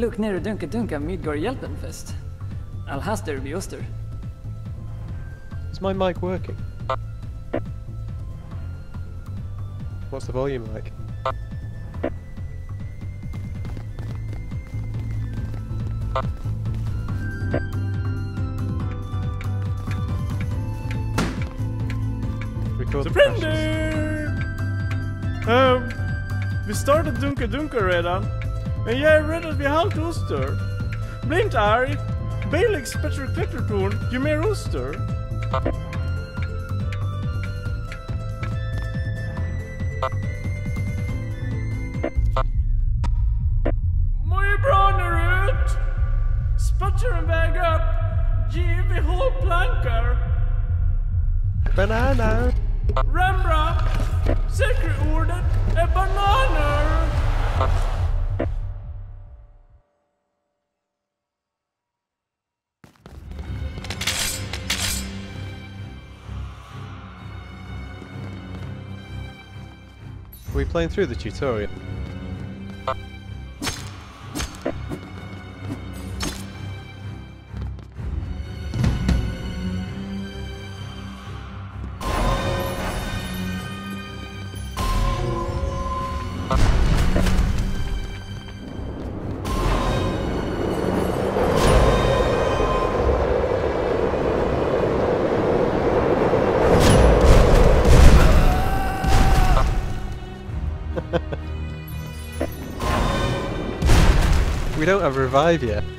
Lugg ner och dunka dunka Midgar-hjälpen först. Alhaster bjuster. Is my mic working? What's the volume like? Record Surrender! Um, we started Dunka Dunka redan. Men jag är rädd att vi är halvt oster. Bli inte arg. Balex Spectral Klättertorn, ju mer oster. Mår ju bra när ut. Spatchar en väg upp. GV hålplankar. Banana! Rembrandt! Säkerordet är bananer! Are we playing through the tutorial? Don't have revive yet.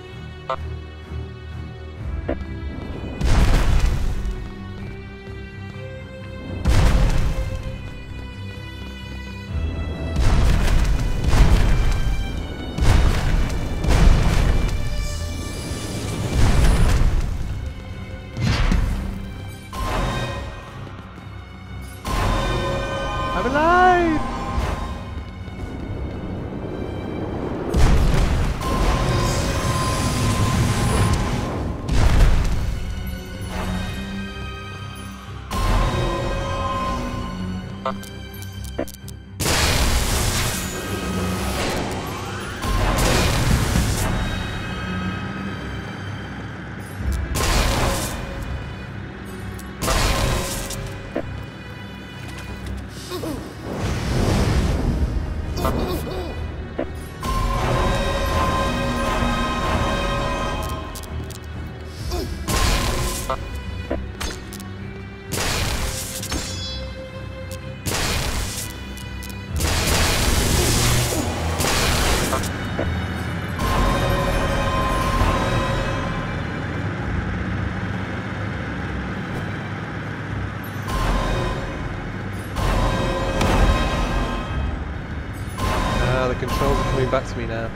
Controls are coming back to me now.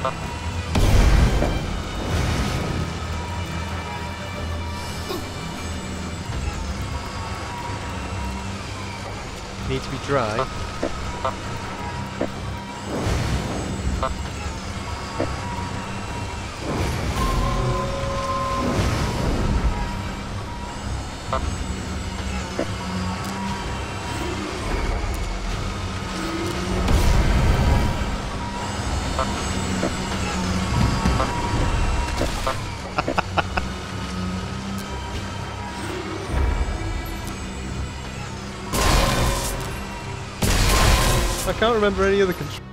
Need to be dry. Can't remember any of the control.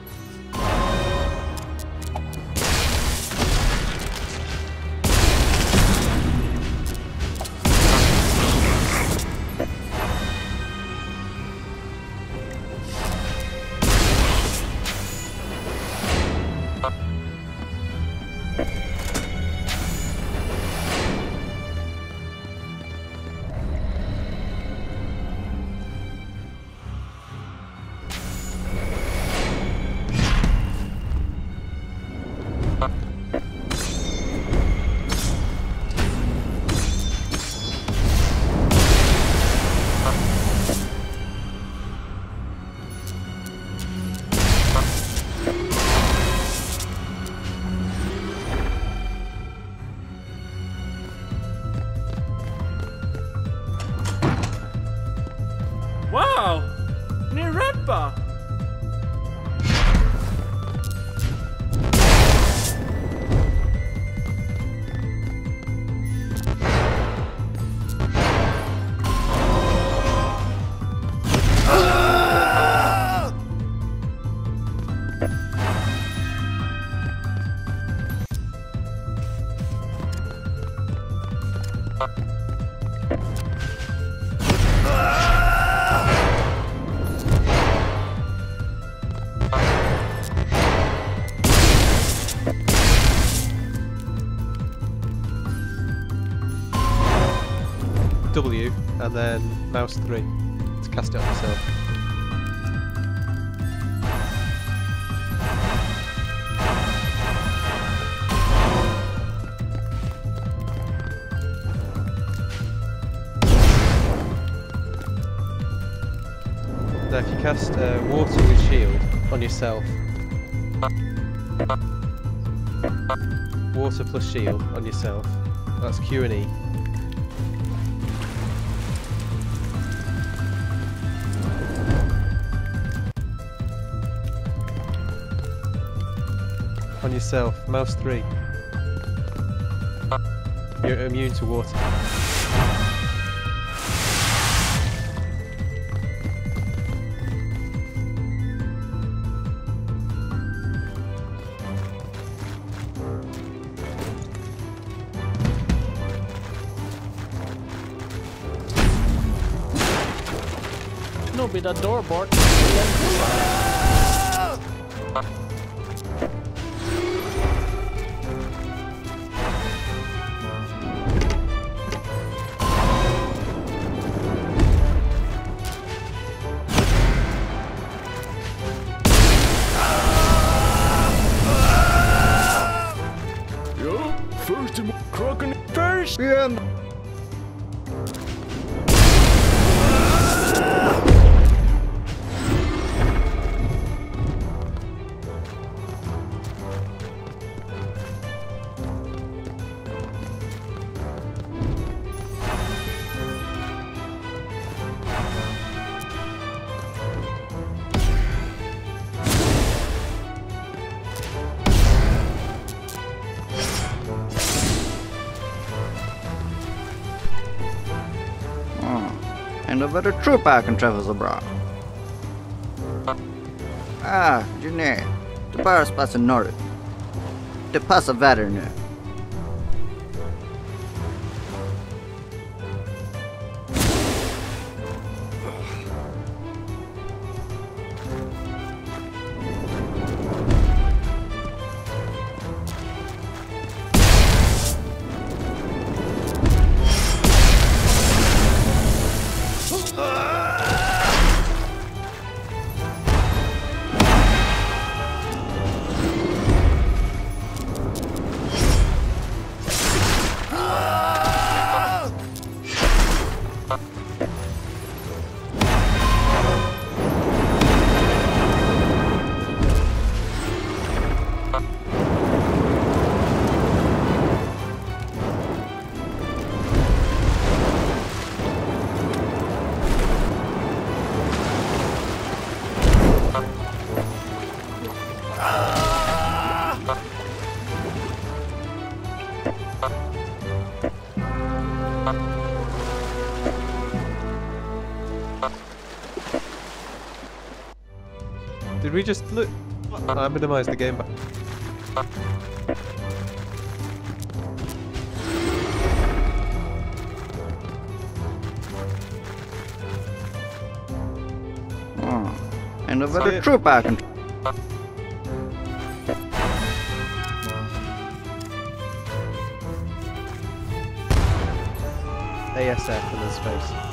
Wow! W and then mouse 3 to cast it on yourself. Now if you cast uh, water with shield on yourself, water plus shield on yourself, that's Q and E. On yourself, mouse 3. You're immune to water. No, be that door, Bart. Då var det trooper kan träffa så bra. Ah, Juné. Det bara passar norrut. Det passar värre nu. Did we just look? I minimised the game back. Då var Så det är- ASF and then space.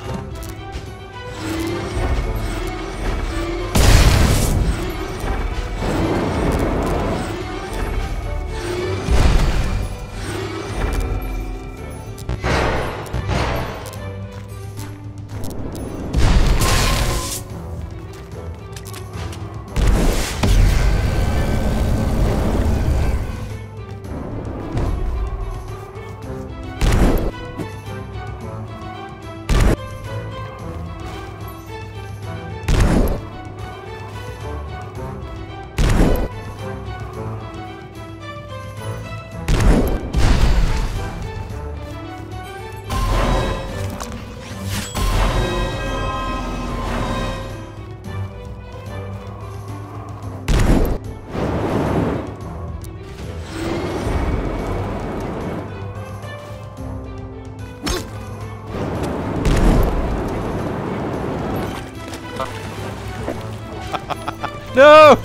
No! Do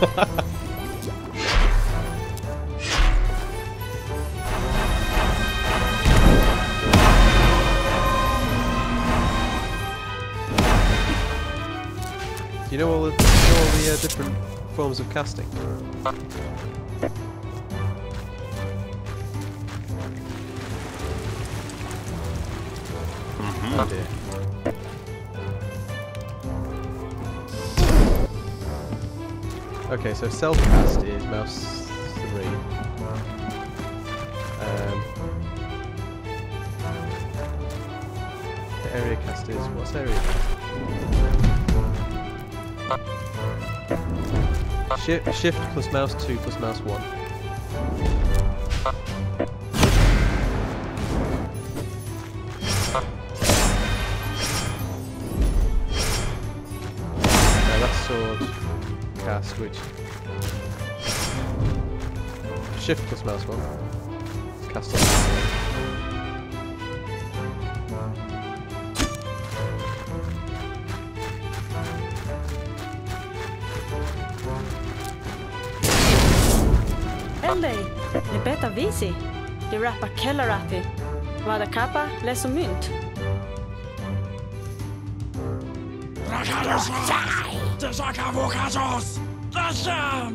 you know all the, you know all the uh, different forms of casting? Oh dear. Okay, so self-cast is mouse 3. Um, the area cast is, what's area cast? Shift, shift plus mouse 2 plus mouse 1. Now that's sword cast, which shift plus mouse 1. Cast on sword. Ellei, ne beta visi. De rappa kellarati. Vada kappa, leso mynt. Rakados! Desaka vokasos! Dasha!